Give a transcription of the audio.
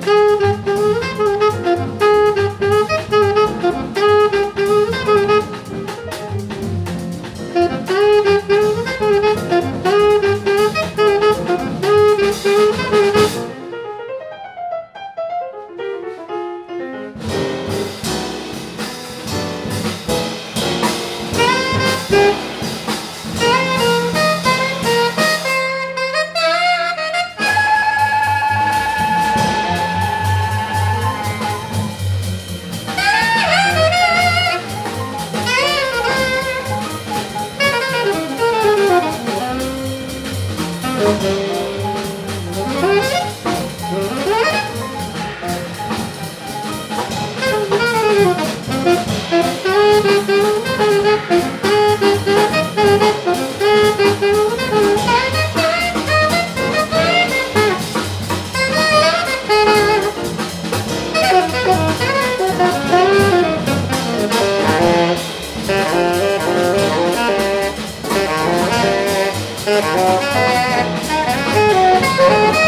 Música Thank you.